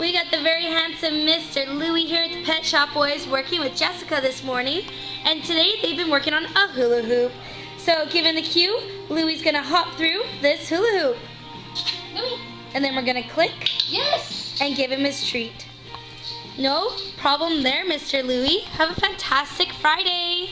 We got the very handsome Mr. Louie here at the Pet Shop Boys working with Jessica this morning. And today they've been working on a hula hoop. So given the cue, Louie's gonna hop through this hula hoop. Louie. And then we're gonna click Yes. and give him his treat. No problem there, Mr. Louie. Have a fantastic Friday.